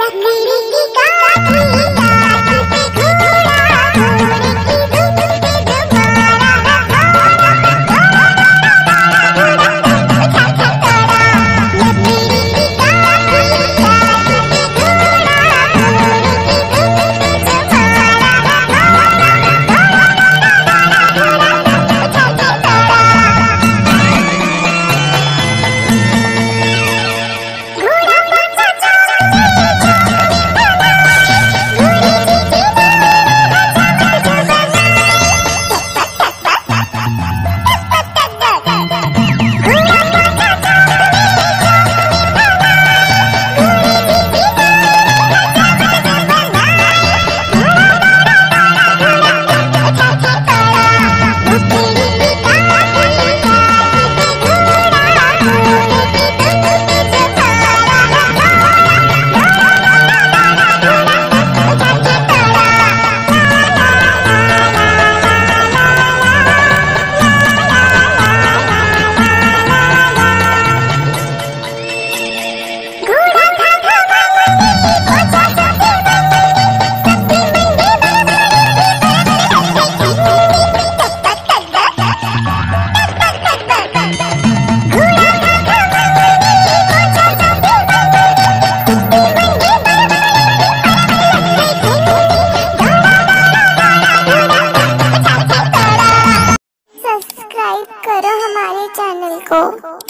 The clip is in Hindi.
Magnifica हमारे चैनल को